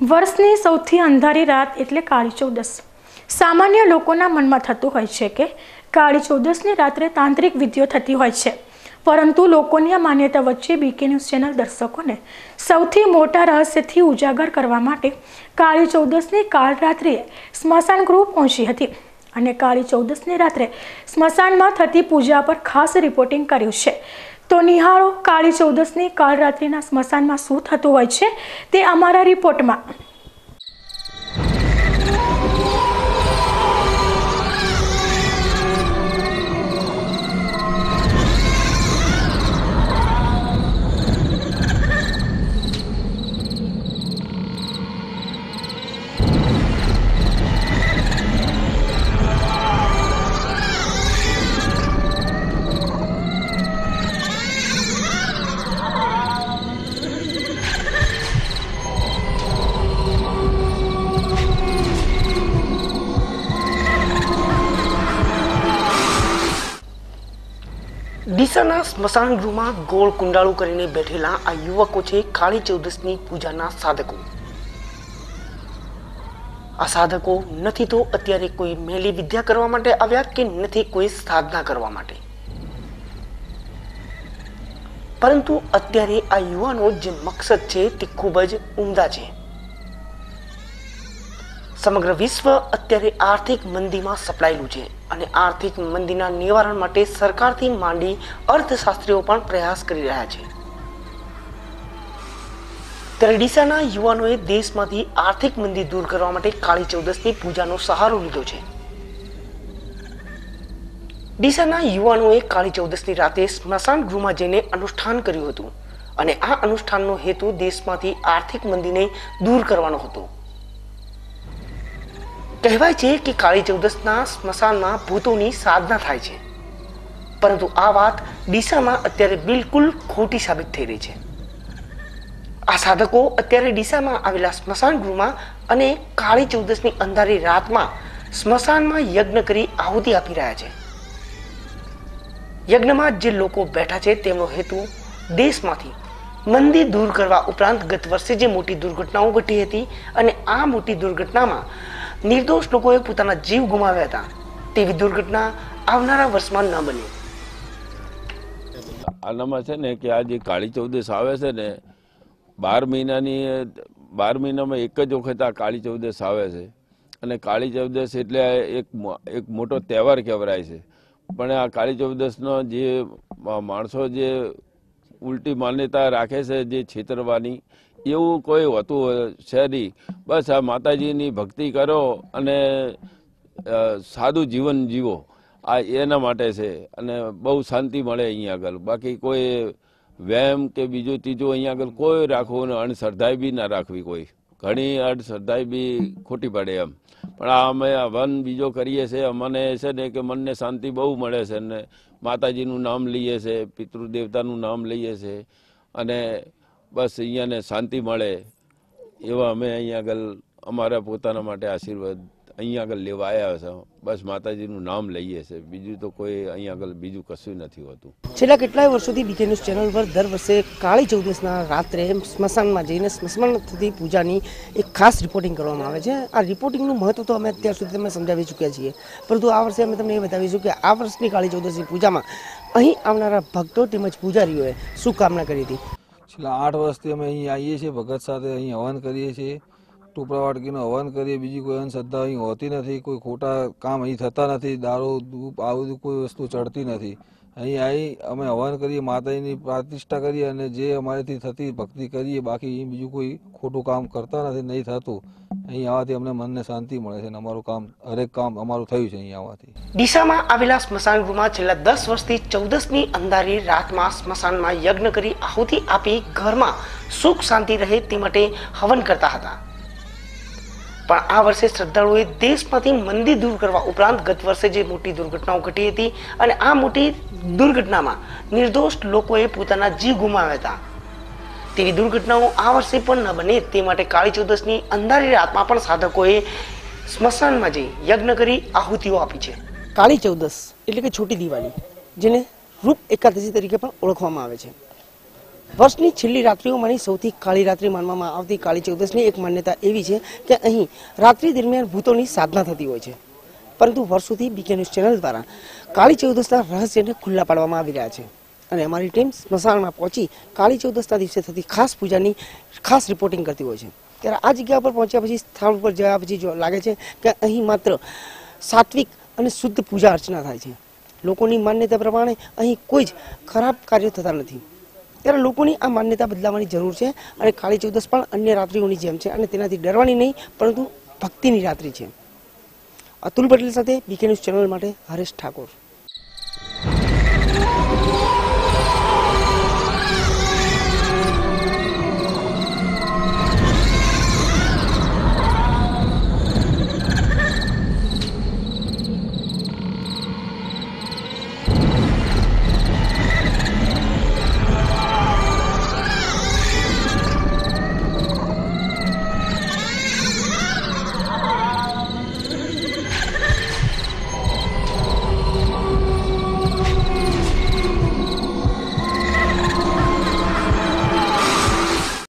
વર્ષની સૌથી અંધારી રાત એટલે કાળી ચૌદસ. સામાન્ય લોકોના મનમાં થતું હોય છે કે કાળી ચૌદસની રાત્રે તાંત્રિક વિધિઓ થતી હોય છે. પરંતુ લોકોની આ માન્યતા વચ્ચે બીકે ન્યૂઝ ચેનલ દર્શકોને સૌથી મોટા રહસ્યથી ઉજાગર કરવા માટે કાળી ચૌદસની કાળ રાત્રિએ સ્મશાન ગૃહ પહોંચી હતી અને કાળી ચૌદસની રાત્રે સ્મશાનમાં થતી પૂજા પર ખાસ રિપોર્ટિંગ કર્યું છે. તો નિહાળો કાળી ચૌદસની કાળ રાત્રિના સ્મશાનમાં શું થતું હોય છે તે અમારા રિપોર્ટમાં. ડીસાના સ્મશાન ગૃહમાં ગોળ કુંડાળું કરીને બેઠેલા આ યુવકો છે કાળી ચૌદસની પૂજાના સાધકો. આ સાધકો નથી તો અત્યારે કોઈ મેલી વિદ્યા કરવા માટે આવ્યા કે નથી કોઈ સાધના કરવા માટે? પરંતુ અત્યારે આ યુવાનો જે મકસદ છે તે ખૂબ જ ઉમદા છે. સમગ્ર વિશ્વ અત્યારે આર્થિક મંદીમાં સપડાયેલું છે અને આર્થિક મંદીના નિવારણ માટે સરકારથી માંડી અર્થશાસ્ત્રીઓ પણ પ્રયાસ કરી રહ્યા છે. ત્યારે ડીસાના યુવાનોએ દેશમાંથી આર્થિક મંદી દૂર કરવા માટે કાળી ચૌદસની પૂજાનો સહારો લીધો છે. ડીસાના યુવાનોએ કાળી ચૌદસની રાતે સ્મશાન ગૃહમાં જઈને અનુષ્ઠાન કર્યું હતું અને આ અનુષ્ઠાનનો હેતુ દેશમાંથી આર્થિક મંદીને દૂર કરવાનો હતો. કહેવાય છે કે કાળી ચૌદસના સ્મશાનમાં ભૂતોની સાધના થાય છે. પરંતુ આ વાત ડીસામાં અત્યારે બિલકુલ ખોટી સાબિત થઈ રહી છે. આ સાધકો અત્યારે ડીસામાં આવેલા સ્મશાન ગૃહમાં અને કાળી ચૌદસની અંધારી રાતમાં સ્મશાનમાં યજ્ઞ કરી આહુતિ આપી રહ્યા છે. યજ્ઞમાં જે લોકો બેઠા છે તેમનો હેતુ દેશમાંથી મંદી દૂર કરવા ઉપરાંત ગત વર્ષે જે મોટી દુર્ઘટનાઓ ઘટી હતી અને આ મોટી દુર્ઘટનામાં નિર્દોષ લોકોએ પોતાના જીવ ગુમાવ્યા હતા. તેવી દુર્ઘટના આવનારા વર્ષમાં ન બને. આનામાં છે ને કે આ જે કાળી ચૌદશ આવે છે ને, બાર મહિનાની બાર મહિનામાં એક જ વખત આ કાળી ચૌદશ આવે છે. અને કાળી ચૌદશ એટલે એક એક મોટો તહેવાર કહેવાય છે. પણ આ કાળી ચૌદશનો જે માણસો જે ઉલટી માન્યતા રાખે છે, જે છેતરવાની એવું કોઈ હોતું છે નહીં. બસ આ માતાજીની ભક્તિ કરો અને સાદું જીવન જીવો. આ એના માટે છે અને બહુ શાંતિ મળે અહીંયા આગળ. બાકી કોઈ વહેમ કે બીજું ત્રીજું અહીંયા આગળ કોઈ રાખવું ને અણશ્રદ્ધાઈ બી ના રાખવી કોઈ. ઘણી અણશ્રદ્ધાઈ બી ખોટી પડે એમ. પણ આ અમે હવન વન બીજો કરીએ છીએ અમને છે ને કે મનને શાંતિ બહુ મળે છે ને માતાજીનું નામ લઈએ છીએ પિતૃદેવતાનું નામ લઈએ છીએ અને બસ અહીંયાને શાંતિ મળે એવા અમે અહીંયા આગળ અમારા પોતાના માટે આશીર્વાદ અહીંયા આગળ લેવા આવ્યા છે. બસ માતાજીનું નામ લઈએ છીએ બીજું તો કોઈ અહીંયા આગળ બીજું કશું નથી હોતું. છેલ્લા કેટલાય વર્ષોથી બીકે ન્યૂઝ ચેનલ પર દર વર્ષે કાળી ચૌદસના રાત્રે સ્મશાનમાં જઈને સ્મશાન થતી પૂજાની એક ખાસ રિપોર્ટિંગ કરવામાં આવે છે. આ રિપોર્ટિંગનું મહત્વ તો અમે અત્યાર સુધી તમે સમજાવી ચૂક્યા છીએ. પરંતુ આ વર્ષે અમે તમને એ બતાવીશું કે આ વર્ષની કાળી ચૌદસની પૂજામાં અહીં આવનારા ભક્તો તેમજ પૂજારીઓએ શું કામના કરી હતી? છેલ્લા આઠ વર્ષથી અમે અહીં આવીએ છીએ, ભગત સાથે અહીં હવન કરીએ છીએ. ટૂપરા વાટકીનું હવન કરીએ, બીજી કોઈ અંધશ્રદ્ધા અહીં હોતી નથી, કોઈ ખોટા કામ અહીં થતા નથી, દારૂ ધૂપ આવું કોઈ વસ્તુ ચડતી નથી. અહીં આવી અમે હવન કરીએ, માતાજીની પ્રતિષ્ઠા કરીએ અને જે અમારેથી થતી ભક્તિ કરીએ, બાકી બીજું કોઈ ખોટું કામ કરતા નથી, નહીં થતું. અહીં આવવાથી અમને મનને શાંતિ મળે છે અને અમારું કામ, હરેક કામ અમારું થયું છે અહીં આવવાથી ડીસામાં આવેલા સ્મશાન ગૃહમાં છેલ્લા દસ વર્ષથી ચૌદસની અંધારી રાતમાં સ્મશાનમાં યજ્ઞ કરી આહુતિ આપી ઘરમાં સુખ શાંતિ રહે તે માટે હવન કરતા હતા. પણ આ વર્ષે શ્રદ્ધાળુઓએ દેશમાંથી મંદી દૂર કરવા ઉપરાંત ગત વર્ષે જે મોટી દુર્ઘટનાઓ ઘટી હતી અને આ મોટી દુર્ઘટનામાં નિર્દોષ લોકોએ પોતાના જીવ ગુમાવ્યા હતા. તેવી દુર્ઘટનાઓ આ વર્ષે પણ ન બને તે માટે કાળી ચૌદસની અંધારી રાતમાં પણ સાધકોએ સ્મશાનમાં જઈ યજ્ઞ કરી આહુતિઓ આપી છે. કાળી ચૌદસ એટલે કે છોટી દિવાળી, જેને રૂપ એકાદશી તરીકે પણ ઓળખવામાં આવે છે. વર્ષની છેલ્લી રાત્રિઓમાંની સૌથી કાળી રાત્રિ માનવામાં આવતી કાળી ચૌદશની એક માન્યતા એવી છે કે અહીં રાત્રિ દરમિયાન ભૂતોની સાધના થતી હોય છે. પરંતુ વર્ષોથી બીકે ન્યૂઝ ચેનલ દ્વારા કાળી ચૌદસના રહસ્યને ખુલ્લા પાડવામાં આવી રહ્યા છે. અને અમારી ટીમ સ્મશાનમાં પહોંચી કાળી ચૌદશના દિવસે થતી ખાસ પૂજાની ખાસ રિપોર્ટિંગ કરતી હોય છે. ત્યારે આ જગ્યા પર પહોંચ્યા પછી સ્થળ ઉપર જયા પછી લાગે છે કે અહીં માત્ર સાત્વિક અને શુદ્ધ પૂજા અર્ચના થાય છે. લોકોની માન્યતા પ્રમાણે અહીં કોઈ જ ખરાબ કાર્યો થતા નથી. ત્યારે લોકોની આ માન્યતા બદલાવાની જરૂર છે અને કાળી ચૌદસ પણ અન્ય રાત્રિઓની જેમ છે અને તેનાથી ડરવાની નહીં, પરંતુ ભક્તિની રાત્રિ છે. અતુલ પટેલ સાથે બીકે ન્યૂઝ ચેનલ માટે હરેશ ઠાકોર.